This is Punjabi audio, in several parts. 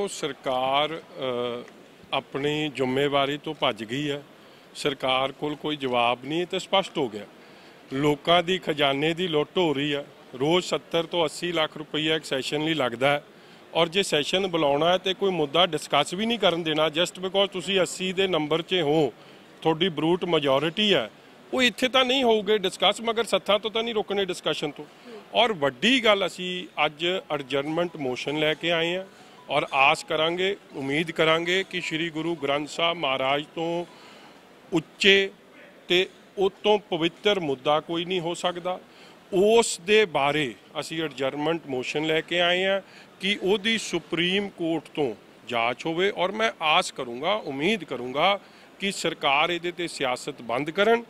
ਦੇਖੋ, ਸਰਕਾਰ ਆਪਣੀ ਜ਼ਿੰਮੇਵਾਰੀ ਤੋਂ ਭੱਜ ਗਈ ਹੈ। ਸਰਕਾਰ ਕੋਲ ਕੋਈ ਜਵਾਬ ਨਹੀਂ ਹੈ ਤੇ ਸਪਸ਼ਟ ਹੋ ਗਿਆ। ਲੋਕਾਂ ਦੀ ਖਜ਼ਾਨੇ ਦੀ ਲੁੱਟ ਹੋ ਰਹੀ ਹੈ। ਰੋਜ਼ 70 ਤੋਂ 80 ਲੱਖ ਰੁਪਈਆ ਇੱਕ ਸੈਸ਼ਨ ਲਈ ਲੱਗਦਾ ਹੈ। ਔਰ ਜੇ ਸੈਸ਼ਨ ਬੁਲਾਉਣਾ ਹੈ ਤੇ ਕੋਈ ਮੁੱਦਾ ਡਿਸਕਸ ਵੀ ਨਹੀਂ ਕਰਨ ਦੇਣਾ ਜਸਟ ਬਿਕੋਜ਼ ਤੁਸੀਂ 80 ਦੇ ਨੰਬਰ 'ਚ ਹੋ, ਤੁਹਾਡੀ ਬਰੂਟ ਮੈਜੋਰਿਟੀ ਹੈ, ਉਹ ਇੱਥੇ ਤਾਂ ਨਹੀਂ ਹੋਊਗੇ ਡਿਸਕਸ, ਮਗਰ ਸੱਥਾਂ ਤੋਂ ਤਾਂ ਨਹੀਂ ਰੁਕਣੇ ਡਿਸਕਸ਼ਨ ਤੋਂ। ਔਰ ਵੱਡੀ ਗੱਲ ਅਸੀਂ ਅੱਜ ਅਡਜਰਨਮੈਂਟ ਮੋਸ਼ਨ ਲੈ ਕੇ ਆਏ ਹਾਂ। ਔਰ ਆਸ ਕਰਾਂਗੇ, ਉਮੀਦ ਕਰਾਂਗੇ ਕਿ ਸ੍ਰੀ ਗੁਰੂ ਗ੍ਰੰਥ ਸਾਹਿਬ ਮਹਾਰਾਜ ਤੋਂ ਉੱਚੇ ਤੇ ਉਹ ਤੋਂ ਪਵਿੱਤਰ ਮੁੱਦਾ ਕੋਈ ਨਹੀਂ ਹੋ ਸਕਦਾ। ਉਸ ਦੇ ਬਾਰੇ ਅਸੀਂ ਅਡਜਰਨਮੈਂਟ ਮੋਸ਼ਨ ਲੈ ਕੇ ਆਏ ਹਾਂ ਕਿ ਉਹਦੀ ਸੁਪਰੀਮ ਕੋਰਟ ਤੋਂ ਜਾਂਚ ਹੋਵੇ ਔਰ ਮੈਂ ਆਸ ਕਰੂੰਗਾ, ਉਮੀਦ ਕਰੂੰਗਾ ਕਿ ਸਰਕਾਰ ਇਹਦੇ ਤੇ ਸਿਆਸਤ ਬੰਦ ਕਰਨ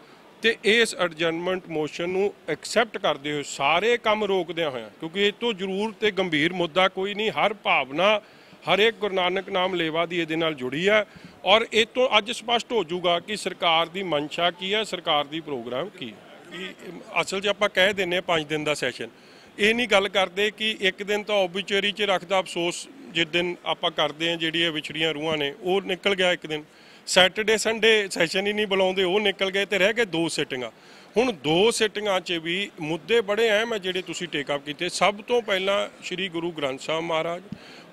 ਤੇ ਇਸ ਅਡਜਰਨਮੈਂਟ ਮੋਸ਼ਨ ਨੂੰ ਐਕਸੈਪਟ ਕਰਦੇ ਹੋਏ ਸਾਰੇ ਕੰਮ ਰੋਕਦਿਆਂ ਹੋਇਆਂ, ਕਿਉਂਕਿ ਇਹ ਤੋਂ ਜ਼ਰੂਰ ਤੇ ਗੰਭੀਰ ਮੁੱਦਾ ਕੋਈ ਨਹੀਂ, ਹਰ ਭਾਵਨਾ ਹਰੇਕ ਗੁਰੂ ਨਾਨਕ ਨਾਮ ਲੇਵਾ ਦੀ ਇਹਦੇ ਨਾਲ ਜੁੜੀ ਹੈ ਔਰ ਇਹ ਤੋਂ ਅੱਜ ਸਪਸ਼ਟ ਹੋ ਜਾਊਗਾ ਕਿ ਸਰਕਾਰ ਦੀ ਮਨਸ਼ਾ ਕੀ ਹੈ, ਸਰਕਾਰ ਦੀ ਪ੍ਰੋਗਰਾਮ ਕੀ ਹੈ। ਅਸਲ 'ਚ ਆਪਾਂ ਕਹਿ ਦਿੰਨੇ ਆ 5 ਦਿਨ ਦਾ ਸੈਸ਼ਨ। ਇਹ ਨਹੀਂ ਗੱਲ ਕਰਦੇ ਕਿ ਇੱਕ ਦਿਨ ਤਾਂ ਓਬਿਚੁਅਰੀ 'ਚ ਰੱਖਦਾ ਅਫਸੋਸ ਜਿਸ ਦਿਨ ਆਪਾਂ ਕਰਦੇ ਆ ਜਿਹੜੀ ਇਹ ਵਿਛੜੀਆਂ ਰੂਹਾਂ ਨੇ, ਉਹ ਨਿਕਲ ਗਿਆ ਇੱਕ ਦਿਨ। ਸੈਟਰਡੇ ਸੰਡੇ ਸੈਸ਼ਨ ਹੀ ਨਹੀਂ ਬੁਲਾਉਂਦੇ, ਉਹ ਨਿਕਲ ਗਏ ਤੇ ਰਹਿ ਗਏ ਦੋ ਸਿਟਿੰਗਾਂ ਹੁਣ ਦੋ ਸਿਟਿੰਗਾਂ 'ਚ ਵੀ ਮੁੱਦੇ ਬੜੇ ਅਹਿਮ ਹੈ ਜਿਹੜੇ ਤੁਸੀਂ ਟੇਕ ਅਪ ਕੀਤੇ। ਸਭ ਤੋਂ ਪਹਿਲਾਂ ਸ੍ਰੀ ਗੁਰੂ ਗ੍ਰੰਥ ਸਾਹਿਬ ਮਹਾਰਾਜ,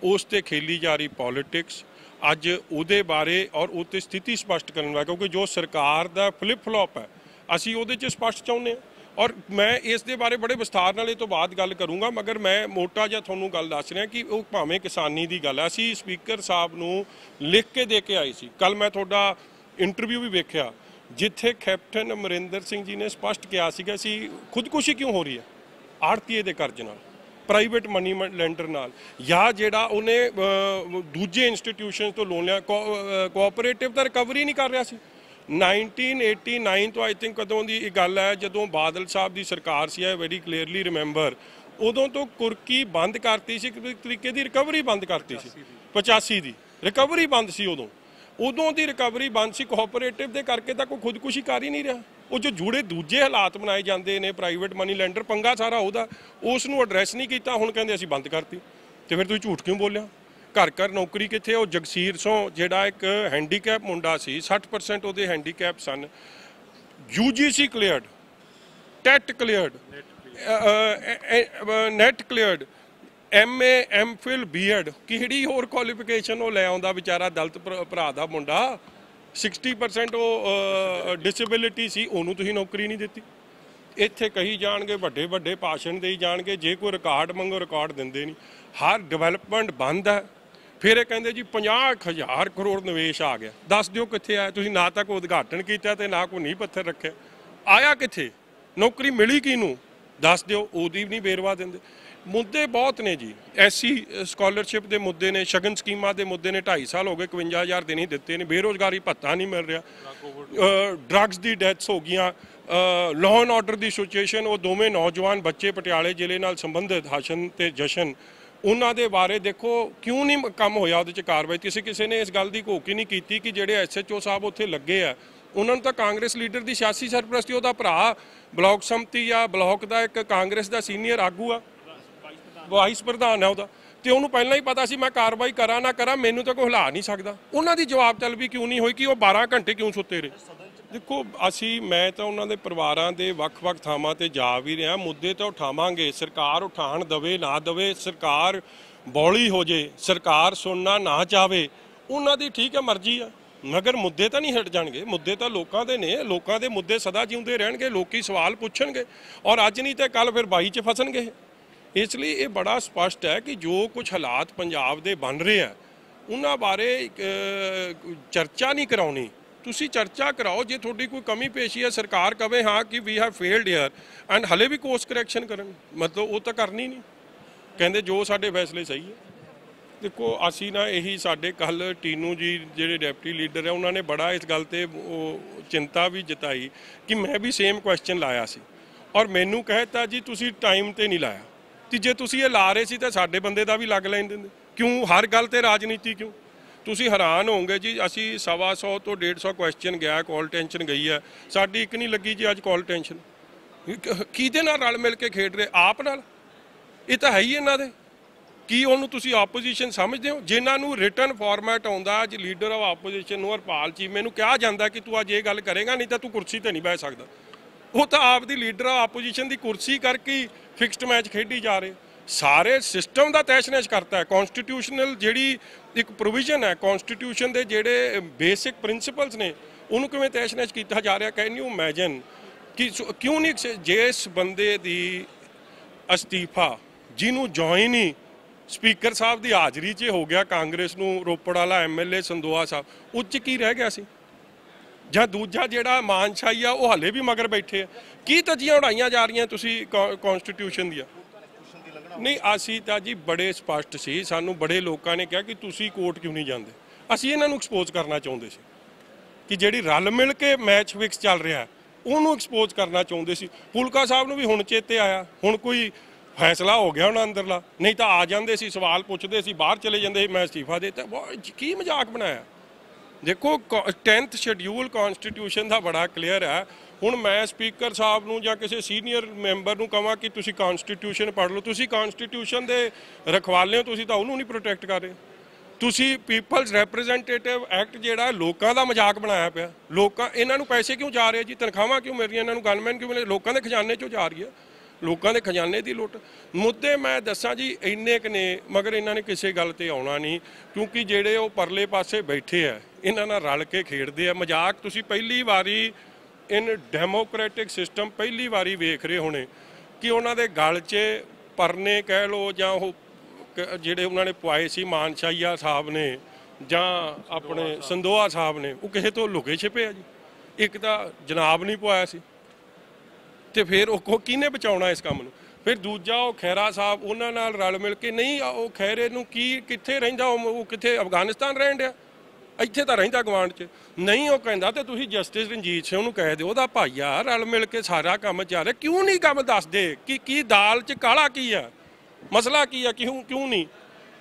ਉਸ ਤੇ ਖੇਲੀ ਜਾ ਰਹੀ ਪੋਲਿਟਿਕਸ ਅੱਜ ਉਹਦੇ ਬਾਰੇ ਔਰ ਉਹ ਤੇ ਸਥਿਤੀ ਸਪਸ਼ਟ ਕਰਨ ਦਾ, ਕਿਉਂਕਿ ਜੋ ਸਰਕਾਰ ਦਾ ਫਲਿਪ ਫਲॉप ਹੈ, ਅਸੀਂ ਉਹਦੇ 'ਚ ਸਪਸ਼ਟ ਚਾਹੁੰਦੇ ਹਾਂ। ਔਰ ਮੈਂ ਇਸ ਦੇ ਬਾਰੇ ਬੜੇ ਵਿਸਥਾਰ ਨਾਲ ਇਹ ਤੋਂ ਬਾਅਦ ਗੱਲ ਕਰੂੰਗਾ, ਮਗਰ ਮੈਂ ਮੋਟਾ ਜਿਹਾ ਤੁਹਾਨੂੰ ਗੱਲ ਦੱਸ ਰਿਹਾ ਕਿ ਉਹ ਭਾਵੇਂ ਕਿਸਾਨੀ ਦੀ ਗੱਲ ਹੈ ਅਸੀਂ ਸਪੀਕਰ ਸਾਹਿਬ ਨੂੰ ਲਿਖ ਕੇ ਦੇ ਕੇ ਆਏ ਸੀ। ਕੱਲ ਮੈਂ ਤੁਹਾਡਾ ਇੰਟਰਵਿਊ ਵੀ ਵੇਖਿਆ। ਜਿੱਥੇ ਕੈਪਟਨ ਅਮਰਿੰਦਰ ਸਿੰਘ ਜੀ ਨੇ ਸਪਸ਼ਟ ਕਿਹਾ ਸੀਗਾ ਸੀ ਖੁਦਕੁਸ਼ੀ ਕਿਉਂ ਹੋ ਰਹੀ ਹੈ? ਆੜਤੀਏ ਦੇ ਕਰਜ਼ ਨਾਲ ਪ੍ਰਾਈਵੇਟ ਮਨੀ ਲੈਂਡਰ ਨਾਲ, ਜਾਂ ਜਿਹੜਾ ਉਹਨੇ ਦੂਜੇ ਇੰਸਟੀਟਿਊਸ਼ਨਸ ਤੋਂ ਲੋਨ ਲਿਆ ਕੋਆਪਰੇਟਿਵ ਤਾਂ ਰਿਕਵਰੀ ਨਹੀਂ ਕਰ ਰਿਹਾ ਸੀ। 1989 ਤੋਂ ਆਈ ਥਿੰਕ ਕਦੋਂ ਦੀ ਇਹ ਗੱਲ ਹੈ ਜਦੋਂ ਬਾਦਲ ਸਾਹਿਬ ਦੀ ਸਰਕਾਰ ਸੀ ਆਈ ਵੈਰੀ ਕਲੀਅਰਲੀ ਰਿਮੈਂਬਰ ਉਦੋਂ ਤੋਂ ਕੁਰਕੀ ਬੰਦ ਕਰਤੀ ਸੀ ਤਰੀਕੇ ਦੀ ਰਿਕਵਰੀ ਬੰਦ ਕਰਤੀ ਸੀ 85 ਦੀ ਰਿਕਵਰੀ ਬੰਦ ਸੀ ਉਦੋਂ। ਉਦੋਂ ਦੀ ਰਿਕਵਰੀ ਬੰਦ ਸੀ ਕੋਆਪਰੇਟਿਵ ਦੇ ਕਰਕੇ ਤਾਂ ਕੋਈ ਖੁਦਕੁਸ਼ੀ ਕਰ ਹੀ ਨਹੀਂ ਰਿਹਾ। ਉਹ ਜੋ ਜੁੜੇ ਦੂਜੇ ਹਾਲਾਤ ਬਣਾਏ ਜਾਂਦੇ ਨੇ ਪ੍ਰਾਈਵੇਟ ਮਨੀ ਲੈਂਡਰ ਪੰਗਾ ਸਾਰਾ ਉਹਦਾ ਉਸ ਨੂੰ ਐਡਰੈਸ ਨਹੀਂ ਕੀਤਾ, ਹੁਣ ਕਹਿੰਦੇ ਅਸੀਂ ਬੰਦ ਕਰਤੀ। ਤੇ ਫਿਰ ਤੁਸੀਂ ਝੂਠ ਕਿਉਂ ਬੋਲਿਆ? ਘਰ ਘਰ ਨੌਕਰੀ ਕਿੱਥੇ ਉਹ ਜਗਸੀਰ ਸੋਂ ਜਿਹੜਾ ਇੱਕ ਹੈਂਡੀਕੈਪ ਮੁੰਡਾ ਸੀ 60% ਉਹਦੇ ਹੈਂਡੀਕੈਪ ਸਨ। UGC cleared TET cleared NET cleared MA MPhil BEd ਕਿਹੜੀ ਹੋਰ ਕੁਆਲੀਫਿਕੇਸ਼ਨ ਉਹ ਲੈ ਆਉਂਦਾ ਵਿਚਾਰਾ ਦਲਤ ਭਰਾ ਭਰਾ ਦਾ ਮੁੰਡਾ? 60% ਉਹ ਡਿਸੇਬਿਲਿਟੀ ਸੀ, ਉਹਨੂੰ ਤੁਸੀਂ ਨੌਕਰੀ ਨਹੀਂ ਦਿੱਤੀ। ਇੱਥੇ ਕਹੀ ਜਾਣਗੇ, ਵੱਡੇ ਵੱਡੇ ਭਾਸ਼ਣ ਦੇਈ ਜਾਣਗੇ, ਜੇ ਕੋਈ ਰਿਕਾਰਡ ਮੰਗੋ ਰਿਕਾਰਡ ਦਿੰਦੇ ਨਹੀਂ। ਹਰ ਡਿਵੈਲਪਮੈਂਟ ਬੰਦ ਹੈ। ਫਿਰ ਇਹ ਕਹਿੰਦੇ ਜੀ 50000 ਕਰੋੜ ਨਿਵੇਸ਼ ਆ ਗਿਆ। ਦੱਸ ਦਿਓ ਕਿੱਥੇ ਆਇਆ। ਤੁਸੀਂ ਨਾ ਤਾਂ ਕੋਈ ਉਦਘਾਟਨ ਕੀਤਾ ਤੇ ਨਾ ਕੋਈ ਨੀਂਹ ਪੱਥਰ ਰੱਖਿਆ। ਆਇਆ ਕਿੱਥੇ? ਨੌਕਰੀ ਮਿਲੀ ਕਿਹਨੂੰ? ਦੱਸ ਦਿਓ ਉਹਦੀ ਵੀ ਨਹੀਂ ਬੇਰਵਾ ਦਿੰਦੇ। ਮੁੱਦੇ ਬਹੁਤ ਨੇ ਜੀ। ਐਸੀ ਸਕਾਲਰਸ਼ਿਪ ਦੇ ਮੁੱਦੇ ਨੇ ਸ਼ਗਨ ਸਕੀਮਾਂ ਦੇ ਮੁੱਦੇ ਨੇ 2.5 ਸਾਲ ਹੋ ਗਏ 51000 ਦੇ ਨਹੀਂ ਦਿੱਤੇ ਨੇ ਬੇਰੋਜ਼ਗਾਰੀ ਭੱਤਾ ਨਹੀਂ ਮਿਲ ਰਿਹਾ। ਡਰੱਗਸ ਦੀ ਡੈਥਸ ਹੋ ਗਈਆਂ। ਲਾਅ ਐਂਡ ਆਰਡਰ ਦੀ ਸਿਚੁਏਸ਼ਨ ਉਹ ਦੋਵੇਂ ਨੌਜਵਾਨ ਬੱਚੇ ਪਟਿਆਲੇ ਜ਼ਿਲ੍ਹੇ ਨਾਲ ਸੰਬੰਧਿਤ ਹਸ਼ਨ ਤੇ ਜਸ਼ਨ ਉਹਨਾਂ ਦੇ ਬਾਰੇ ਦੇਖੋ ਕਿਉਂ ਨਹੀਂ ਕੰਮ ਹੋਇਆ ਉਹਦੇ ਚ ਕਾਰਵਾਈ? ਕਿਸੇ ਕਿਸੇ ਨੇ ਇਸ ਗੱਲ ਦੀ ਘੋਖ ਹੀ ਨਹੀਂ ਕੀਤੀ ਕਿ ਜਿਹੜੇ ਐਸਐਚਓ ਸਾਹਿਬ ਉੱਥੇ ਲੱਗੇ ਆ ਉਹਨਾਂ ਨੂੰ ਤਾਂ ਕਾਂਗਰਸ ਲੀਡਰ ਦੀ ਸਿਆਸੀ ਸਰਪ੍ਰਸਤੀ, ਉਹਦਾ ਭਰਾ ਬਲਾਕ ਸੰਮਤੀ ਆ, ਬਲਾਕ ਦਾ ਇੱਕ ਕਾਂਗਰਸ ਦਾ ਸੀਨੀਅਰ ਆਗੂ ਆ। ਵਾਈਸ ਪ੍ਰਧਾਨ ਆ ਉਹਦਾ। ਤੇ ਉਹਨੂੰ ਪਹਿਲਾਂ ਹੀ ਪਤਾ ਸੀ, ਮੈਂ ਕਾਰਵਾਈ ਕਰਾਂ ਨਾ ਕਰਾਂ, ਮੈਨੂੰ ਤਾਂ ਕੋਈ ਹਿਲਾ ਨਹੀਂ ਸਕਦਾ। ਉਹਨਾਂ ਦੀ ਜਵਾਬ ਤਲਬ ਵੀ ਕਿਉਂ ਨਹੀਂ ਹੋਈ ਕਿ ਉਹ 12 ਘੰਟੇ ਕਿਉਂ ਸੁੱਤੇ ਰਹੇ? ਦੇਖੋ, ਅਸੀਂ, ਮੈਂ ਤਾਂ ਉਹਨਾਂ ਦੇ ਪਰਿਵਾਰਾਂ ਦੇ ਵੱਖ-ਵੱਖ ਥਾਵਾਂ ਤੇ ਜਾ ਵੀ ਰਿਹਾ। ਮੁੱਦੇ ਤਾਂ ਉਠਾਵਾਂਗੇ। ਸਰਕਾਰ ਉਠਾਣ ਦਵੇ, ਨਾ ਦਵੇ, ਸਰਕਾਰ ਬੌਲੀ ਹੋ ਜੇ, ਸਰਕਾਰ ਸੁਣਨਾ ਨਾ ਚਾਵੇ, ਉਹਨਾਂ ਦੀ ਠੀਕ ਹੈ, ਮਰਜ਼ੀ ਆ। ਮਗਰ ਮੁੱਦੇ ਤਾਂ ਨਹੀਂ ਹਟ ਜਾਣਗੇ, ਮੁੱਦੇ ਤਾਂ ਲੋਕਾਂ ਦੇ ਨੇ, ਲੋਕਾਂ ਦੇ ਮੁੱਦੇ ਸਦਾ ਜਿਉਂਦੇ ਰਹਿਣਗੇ, ਲੋਕੀ ਸਵਾਲ ਪੁੱਛਣਗੇ ਔਰ ਅੱਜ ਨਹੀਂ ਤੇ ਕੱਲ ਫਿਰ ਬਾਈ ਚ ਫਸਣਗੇ। ਇਸ ਲਈ ਇਹ ਬੜਾ ਸਪਸ਼ਟ ਹੈ ਕਿ ਜੋ ਕੁਝ ਹਾਲਾਤ ਪੰਜਾਬ ਦੇ ਬਣ ਰਹੇ ਆ, ਉਹਨਾਂ ਬਾਰੇ ਚਰਚਾ ਨਹੀਂ ਕਰਾਉਣੀ। ਤੁਸੀਂ ਚਰਚਾ ਕਰਾਓ, ਜੇ ਤੁਹਾਡੀ ਕੋਈ ਕਮੀ ਪੇਸ਼ੀ ਹੈ, ਸਰਕਾਰ ਕਵੇ ਹਾਂ ਕਿ we have failed here and ਹਲੇ ਵੀ ਕੋਰਸ ਕਰੈਕਸ਼ਨ ਕਰਨ, ਮਤਲਬ ਉਹ ਤਾਂ ਕਰਨੀ ਨਹੀਂ। ਕਹਿੰਦੇ ਜੋ ਸਾਡੇ ਫੈਸਲੇ ਸਹੀ ਹੈ। ਦੇਖੋ, ਅਸੀਂ ਨਾ ਇਹੀ ਸਾਡੇ ਕੱਲ ਟੀਨੂ ਜੀ ਜਿਹੜੇ ਡਿਪਟੀ ਲੀਡਰ ਹੈ ਉਹਨਾਂ ਨੇ ਬੜਾ ਇਸ ਗੱਲ ਤੇ ਉਹ ਚਿੰਤਾ ਵੀ ਜਤਾਈ ਕਿ ਮੈਂ ਵੀ ਸੇਮ ਕੁਐਸਚਨ ਲਾਇਆ ਸੀ। ਔਰ ਮੈਨੂੰ ਕਹਿਤਾ, ਜੀ, ਤੁਸੀਂ ਟਾਈਮ ਤੇ ਨਹੀਂ ਲਾਇਆ। ਤੇ ਜੇ ਤੁਸੀਂ ਇਹ ਲਾ ਰਹੇ ਸੀ, ਤਾਂ ਸਾਡੇ ਬੰਦੇ ਦਾ ਵੀ ਲੱਗ ਲੈਣ ਦਿੰਦੇ ਕਿਉਂ? ਹਰ ਗੱਲ ਤੇ ਰਾਜਨੀਤੀ ਕਿਉਂ? ਤੁਸੀਂ ਹੈਰਾਨ ਹੋਵੋਗੇ, ਜੀ, ਅਸੀਂ ਸਵਾ ਸੌ ਤੋਂ 150 ਕੁਐਸਚਨ ਗਿਆ ਕਾਲ ਟੈਨਸ਼ਨ ਗਈ ਹੈ ਸਾਡੀ ਇੱਕ ਨਹੀਂ ਲੱਗੀ ਜੀ ਅੱਜ ਕਾਲ ਟੈਨਸ਼ਨ ਕਿਹਦੇ ਨਾਲ ਰਲ ਮਿਲ ਕੇ ਖੇਡ ਰਹੇ? ਆਪ ਨਾਲ? ਇਹ ਤਾਂ ਹੈ ਹੀ ਇਹਨਾਂ ਦੇ। ਕੀ ਉਹਨੂੰ ਤੁਸੀਂ ਆਪੋਜੀਸ਼ਨ ਸਮਝਦੇ ਹੋ? ਜਿਨ੍ਹਾਂ ਨੂੰ ਰਿਟਰਨ ਫਾਰਮੈਟ ਆਉਂਦਾ, ਅੱਜ ਲੀਡਰ ਆਫ ਆਪੋਜੀਸ਼ਨ ਨੂੰ ਹਰਪਾਲ ਚੀਮੇ ਨੂੰ ਕਿਹਾ ਜਾਂਦਾ ਕਿ ਤੂੰ ਅੱਜ ਇਹ ਗੱਲ ਕਰੇਗਾ, ਨਹੀਂ ਤਾਂ ਤੂੰ ਕੁਰਸੀ ਤੇ ਨਹੀਂ ਬਹਿ ਸਕਦਾ। ਉਹ ਤਾਂ ਆਪ ਦੀ ਲੀਡਰ ਆਫ ਆਪੋਜੀਸ਼ਨ ਦੀ ਕੁਰਸੀ ਕਰਕੇ ਫਿਕਸਡ ਮੈਚ ਖੇਡੀ ਜਾ ਰਹੇ। ਸਾਰੇ ਸਿਸਟਮ ਦਾ ਤੈਸ਼ਨੇਸ਼ ਕਰਤਾ ਹੈ। ਕਨਸਟੀਟਿਊਸ਼ਨਲ ਜਿਹੜੀ ਇੱਕ ਪ੍ਰੋਵੀਜ਼ਨ ਹੈ ਕਨਸਟੀਟਿਊਸ਼ਨ ਦੇ ਜਿਹੜੇ ਬੇਸਿਕ ਪ੍ਰਿੰਸੀਪਲਸ ਨੇ, ਉਹਨੂੰ ਕਿਵੇਂ ਤੈਸ਼ਨੇਸ਼ ਕੀਤਾ ਜਾ ਰਿਹਾ? ਕੈਨ ਯੂ ਇਮੇਜਿਨ ਕਿ ਕਿਉਂ ਨਹੀਂ ਜਿਸ ਬੰਦੇ ਦੀ ਅਸਤੀਫਾ, ਜਿਹਨੂੰ ਜੁਆਇਨ ਹੀ ਸਪੀਕਰ ਸਾਹਿਬ ਦੀ ਹਾਜ਼ਰੀ 'ਚ ਹੋ ਗਿਆ ਕਾਂਗਰਸ ਨੂੰ, ਰੋਪੜ ਵਾਲਾ ਐਮਐਲਏ ਸੰਦੋਆ ਸਾਹਿਬ। ਉੱਚ ਕੀ ਰਹਿ ਗਿਆ ਸੀ? ਜਾਂ ਦੂਜਾ ਜਿਹੜਾ ਮਾਨਸ਼ਾਹੀ ਆ, ਉਹ ਹਲੇ ਵੀ ਮਗਰ ਬੈਠੇ ਆ। ਕੀ ਤਜੀਆਂ ਉਡਾਈਆਂ ਜਾ ਰਹੀਆਂ ਤੁਸੀਂ ਕਨਸਟੀਟਿਊਸ਼ਨ ਦੀਆਂ? ਨਹੀਂ, ਅਸੀਂ ਤਾਂ ਜੀ ਬੜੇ ਸਪਸ਼ਟ ਸੀ। ਸਾਨੂੰ ਬੜੇ ਲੋਕਾਂ ਨੇ ਕਿਹਾ ਕਿ ਤੁਸੀਂ ਕੋਰਟ ਕਿਉਂ ਨਹੀਂ ਜਾਂਦੇ? ਅਸੀਂ ਇਹਨਾਂ ਨੂੰ ਐਕਸਪੋਜ਼ ਕਰਨਾ ਚਾਹੁੰਦੇ ਸੀ। ਕਿ ਜਿਹੜੀ ਰਲ ਮਿਲ ਕੇ ਮੈਚ ਫਿਕਸ ਚੱਲ ਰਿਹਾ, ਉਹਨੂੰ ਐਕਸਪੋਜ਼ ਕਰਨਾ ਚਾਹੁੰਦੇ ਸੀ। ਫੁਲਕਾ ਸਾਹਿਬ ਨੂੰ ਵੀ ਹੁਣ ਚੇਤੇ ਆਇਆ। ਹੁਣ ਕੋਈ ਫੈਸਲਾ ਹੋ ਗਿਆ ਉਹਨਾਂ ਅੰਦਰਲਾ। ਨਹੀਂ ਤਾਂ ਆ ਜਾਂਦੇ ਸੀ, ਸਵਾਲ ਪੁੱਛਦੇ ਸੀ, ਬਾਹਰ ਚਲੇ ਜਾਂਦੇ ਸੀ, ਮੈਂ ਅਸਤੀਫਾ ਦੇ ਦਿੱਤਾ। ਬਹੁਤ- ਕੀ ਮਜ਼ਾਕ ਬਣਾਇਆ। ਦੇਖੋ 10th ਸ਼ਡਿਊਲ ਕਨਸਟੀਟਿਊਸ਼ਨ ਦਾ ਬੜਾ ਕਲੀਅਰ ਹੈ। ਹੁਣ ਮੈਂ ਸਪੀਕਰ ਸਾਹਿਬ ਨੂੰ ਜਾਂ ਕਿਸੇ ਸੀਨੀਅਰ ਮੈਂਬਰ ਨੂੰ ਕਹਾਂ ਕਿ ਤੁਸੀਂ ਕਨਸਟੀਟਿਊਸ਼ਨ ਪੜ੍ਹ ਲਓ। ਤੁਸੀਂ ਕਨਸਟੀਟਿਊਸ਼ਨ ਦੇ ਰਖਵਾਲੇ ਹੋ, ਤੁਸੀਂ ਤਾਂ ਉਹਨੂੰ ਨਹੀਂ ਪ੍ਰੋਟੈਕਟ ਕਰ ਰਹੇ। ਤੁਸੀਂ ਪੀਪਲਸ ਰਿਪਰੈਜ਼ੈਂਟੇਟਿਵ ਐਕਟ ਜਿਹੜਾ ਲੋਕਾਂ ਦਾ ਮਜ਼ਾਕ ਬਣਾਇਆ ਪਿਆ। ਲੋਕਾਂ, ਇਹਨਾਂ ਨੂੰ ਪੈਸੇ ਕਿਉਂ ਜਾ ਰਹੇ ਜੀ? ਤਨਖਾਹਾਂ ਕਿਉਂ ਮਿਲ ਰਹੀਆਂ? ਇਹਨਾਂ ਨੂੰ ਗਨਮੈਨ ਕਿਉਂ ਮਿਲ ਲੋਕਾਂ ਦੇ ਖਜ਼ਾਨੇ ਚੋਂ ਜਾ ਰਹੀ ਹੈ ਲੋਕਾਂ ਦੇ ਖਜ਼ਾਨੇ ਦੀ ਲੁੱਟ। ਮੁੱਦੇ ਮੈਂ ਦੱਸਾਂ ਜੀ, ਇੰਨੇ ਕੁ ਨੇ, ਮਗਰ ਇਹਨਾਂ ਨੇ ਕਿਸੇ ਗੱਲ ਤੇ ਆਉਣਾ ਨਹੀਂ, ਕਿਉਂਕਿ ਜਿਹੜੇ ਉਹ ਪਰਲੇ ਪਾਸੇ ਬੈਠੇ ਆ, ਇਹਨਾਂ ਨਾਲ ਰਲ ਕੇ ਖੇਡਦੇ ਆ। ਮਜ਼ਾਕ ਤੁਸੀਂ ਪਹਿਲੀ ਵਾਰੀ ਇਨ ਡੈਮੋਕ੍ਰੈਟਿਕ ਸਿਸਟਮ ਪਹਿਲੀ ਵਾਰੀ ਵੇਖ ਰਹੇ ਹੋਣੇ ਕਿ ਉਹਨਾਂ ਦੇ ਗਲ 'ਚ ਪਰਨੇ ਕਹਿ ਲੋ ਜਾਂ ਉਹ ਜਿਹੜੇ ਉਹਨਾਂ ਨੇ ਪਵਾਏ ਸੀ, ਮਾਨਸ਼ਾਹੀਆ ਸਾਹਿਬ ਨੇ ਜਾਂ ਆਪਣੇ ਸੰਦੋਆ ਸਾਹਿਬ ਨੇ, ਉਹ ਕਿਸੇ ਤੋਂ ਲੁਕੇ ਛਿਪੇ ਆ ਜੀ। ਇੱਕ ਤਾਂ ਜਨਾਬ ਨਹੀਂ ਪਵਾਇਆ ਸੀ। ਤੇ ਫਿਰ ਉਹ ਕਿਹਨੇ ਬਚਾਉਣਾ ਇਸ ਕੰਮ ਨੂੰ? ਫਿਰ ਦੂਜਾ ਉਹ ਖੈਰਾ ਸਾਹਿਬ, ਉਹਨਾਂ ਨਾਲ ਰਲ ਮਿਲ ਕੇ, ਨਹੀਂ ਉਹ ਖੈਰੇ ਨੂੰ ਕੀ, ਕਿੱਥੇ ਰਹਿੰਦਾ ਉਹ ਉਹ ਕਿੱਥੇ ਅਫਗਾਨਿਸਤਾਨ ਰਹਿਣ ਡਿਆ? ਇੱਥੇ ਤਾਂ ਰਹਿੰਦਾ ਗਵਾਂਡ 'ਚ। ਨਹੀਂ, ਉਹ ਕਹਿੰਦਾ ਤੇ ਤੁਸੀਂ ਜਸਟਿਸ ਰਣਜੀਤ ਸਿੰਘ ਨੂੰ ਕਹਿ ਦਿਓ, ਉਹਦਾ ਭਾਈ ਆ, ਰਲ ਮਿਲ ਕੇ ਸਾਰਾ ਕੰਮ ਚੱਲ ਰਿਹਾ। ਕਿਉਂ ਨਹੀਂ ਕੰਮ ਦੱਸਦੇ? ਕਿ, ਕੀ ਦਾਲ 'ਚ ਕਾਲਾ ਕੀ ਆ? ਮਸਲਾ ਕੀ ਆ? ਕਿਉਂ ਕਿਉਂ ਨਹੀਂ?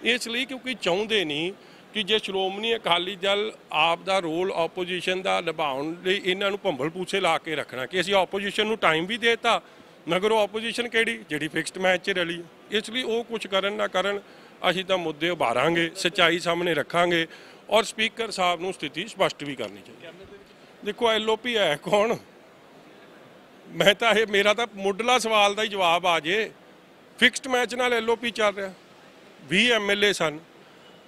ਇਸ ਲਈ ਕਿਉਂਕਿ ਚਾਹੁੰਦੇ ਨਹੀਂ ਕਿ ਜੇ ਸ਼੍ਰੋਮਣੀ ਅਕਾਲੀ ਦਲ ਆਪ ਦਾ ਰੋਲ ਆਪੋਜੀਸ਼ਨ ਦਾ ਨਿਭਾਉਣ ਲਈ ਇਹਨਾਂ ਨੂੰ ਭੰਬਲ ਪੂਛੇ ਲਾ ਕੇ ਰੱਖਣਾ ਕਿ ਅਸੀਂ ਆਪੋਜੀਸ਼ਨ ਨੂੰ ਟਾਈਮ ਵੀ ਦੇਤਾ, ਮਗਰ ਉਹ ਆਪੋਜੀਸ਼ਨ ਕਿਹੜੀ? ਜਿਹੜੀ ਫਿਕਸਡ ਮੈਚ 'ਚ ਰਲੀ ਇਸ ਲਈ ਉਹ ਕੁਝ ਕਰਨ ਨਾ ਕਰਨ ਅਸੀਂ ਤਾਂ ਮੁੱਦੇ ਉਭਾਰਾਂਗੇ, ਸੱਚਾਈ ਸਾਹਮਣੇ ਰੱਖਾਂਗੇ ਔਰ ਸਪੀਕਰ ਸਾਹਿਬ ਨੂੰ ਸਥਿਤੀ ਸਪਸ਼ਟ ਵੀ ਕਰਨੀ ਚਾਹੀਦੀ ਦੇਖੋ ਐਲਓਪੀ ਹੈ ਕੌਣ? ਮੈਂ ਤਾਂ ਇਹ, ਮੇਰਾ ਤਾਂ ਮੁੱਢਲਾ ਸਵਾਲ ਦਾ ਹੀ ਜਵਾਬ ਆ ਜੇ। ਫਿਕਸਡ ਮੈਚ ਨਾਲ ਐਲਓਪੀ ਚੱਲ ਰਿਹਾ। 20 ਐਮਐਲਏ ਸਨ।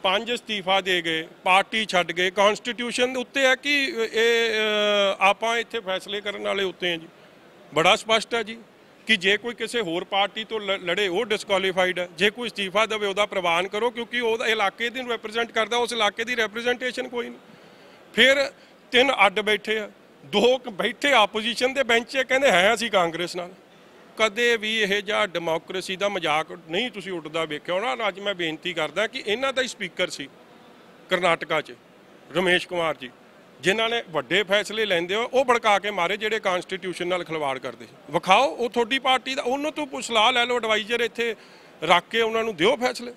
ਪੰਜ ਅਸਤੀਫਾ ਦੇ ਗਏ, ਪਾਰਟੀ ਛੱਡ ਗਏ। ਕਨਸਟੀਟਿਊਸ਼ਨ ਦੇ ਉੱਤੇ ਹੈ ਕਿ ਇਹ ਆਪਾਂ ਇੱਥੇ ਫੈਸਲੇ ਕਰਨ ਵਾਲੇ ਉੱਤੇ ਹਾਂ ਜੀ। ਬੜਾ ਸਪਸ਼ਟ ਹੈ ਜੀ ਕਿ ਜੇ ਕੋਈ ਕਿਸੇ ਹੋਰ ਪਾਰਟੀ ਤੋਂ ਲ- ਲੜੇ, ਉਹ ਡਿਸਕੁਆਲੀਫਾਈਡ ਹੈ। ਜੇ ਕੋਈ ਅਸਤੀਫਾ ਦੇਵੇ, ਉਹਦਾ ਪ੍ਰਵਾਨ ਕਰੋ, ਕਿਉਂਕਿ ਉਹ ਇਲਾਕੇ ਦੀ ਰਿਪਰੈਜ਼ੈਂਟ ਕਰਦਾ, ਉਸ ਇਲਾਕੇ ਦੀ ਰਿਪਰੈਜ਼ੈਂਟੇਸ਼ਨ ਕੋਈ ਨਹੀਂ। ਫਿਰ ਤਿੰਨ ਅੱਡ ਬੈਠੇ ਆ। ਦੋ ਬੈਠੇ ਆਪੋਜੀਸ਼ਨ ਦੇ ਬੈਂਚ 'ਚ, ਕਹਿੰਦੇ ਹੈ ਅਸੀਂ ਕਾਂਗਰਸ ਨਾਲ। ਕਦੇ ਵੀ ਇਹ ਜਿਹਾ ਡੈਮੋਕ੍ਰੇਸੀ ਦਾ ਮਜ਼ਾਕ ਨਹੀਂ ਤੁਸੀਂ ਉੱਡਦਾ ਵੇਖਿਆ ਹੋਣਾ। ਅੱਜ ਮੈਂ ਬੇਨਤੀ ਕਰਦਾ ਕਿ ਇਹਨਾਂ ਦਾ ਹੀ ਸਪੀਕਰ ਸੀ ਕਰਨਾਟਕਾ 'ਚ, ਰਮੇਸ਼ ਕੁਮਾਰ ਜੀ, ਜਿਨ੍ਹਾਂ ਨੇ ਵੱਡੇ ਫੈਸਲੇ ਲੈਂਦੇ ਹੋ ਉਹ ਭੜਕਾ ਕੇ ਮਾਰੇ ਜਿਹੜੇ ਕਨਸਟੀਟਿਊਸ਼ਨ ਨਾਲ ਖਿਲਵਾੜ ਕਰਦੇ ਸੀ। ਵਿਖਾਓ, ਉਹ ਤੁਹਾਡੀ ਪਾਰਟੀ ਦਾ, ਉਹਨੂੰ ਤੋਂ ਪੁੱਛ ਸਲਾਹ ਲੈ ਲਓ ਐਡਵਾਈਜ਼ਰ ਇੱਥੇ ਰੱਖ ਕੇ ਉਹਨਾਂ ਨੂੰ ਦਿਓ ਫੈਸਲੇ।